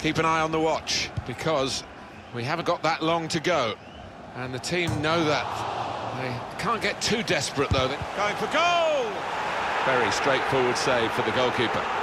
keep an eye on the watch because we haven't got that long to go. And the team know that. They can't get too desperate, though. They're going for goal! Very straightforward save for the goalkeeper.